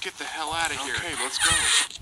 Get the hell out of here. Okay, let's go.